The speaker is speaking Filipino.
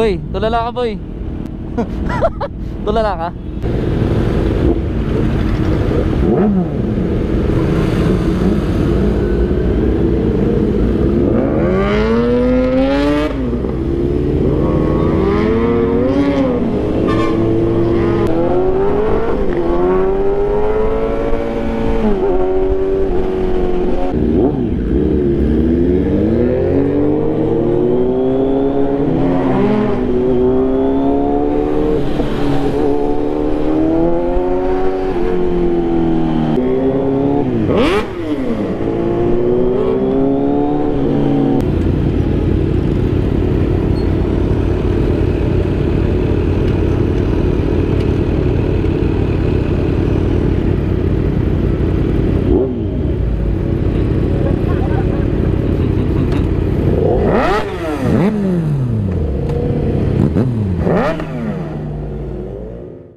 Boy, tulala ka boy Tulala ka?